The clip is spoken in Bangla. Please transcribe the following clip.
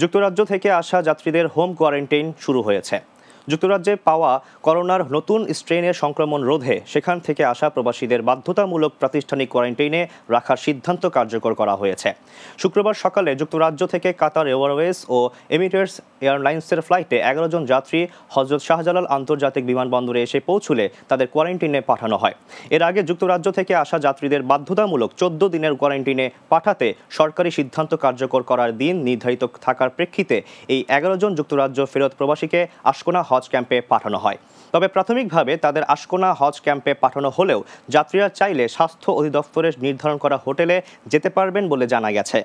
যুক্তরাজ্য থেকে আসা যাত্রীদের হোম কোয়ারেন্টাইন শুরু হয়েছে। যুক্তরাজ্যে পাওয়া করোনার নতুন স্ট্রেনের সংক্রমণ রোধে সেখান থেকে আসা প্রবাসীদের বাধ্যতামূলক প্রাতিষ্ঠানিক কোয়ারেন্টাইনে রাখার সিদ্ধান্ত কার্যকর করা হয়েছে। শুক্রবার সকালে যুক্তরাজ্য থেকে কাতার এয়ারওয়েজ ও এমিরেটস এয়ারলাইন্সের ফ্লাইটে এগারো জন যাত্রী হজরত শাহজালাল আন্তর্জাতিক বিমানবন্দরে এসে পৌঁছলে তাদের কোয়ারেন্টিনে পাঠানো হয়। এর আগে যুক্তরাজ্য থেকে আসা যাত্রীদের বাধ্যতামূলক চোদ্দ দিনের কোয়ারেন্টিনে পাঠাতে সরকারি সিদ্ধান্ত কার্যকর করার দিন নির্ধারিত থাকার প্রেক্ষিতে এই এগারো জন যুক্তরাজ্য ফেরত প্রবাসীকে আশকোনা হজ ক্যাম্পে পাঠানো হয়। তবে প্রাথমিকভাবে তাদের আশকোনা হজ ক্যাম্পে পাঠানো হলেও যাত্রীরা চাইলে স্বাস্থ্য অধিদপ্তরের নির্ধারণ করা হোটেলে যেতে পারবেন বলে জানা গেছে।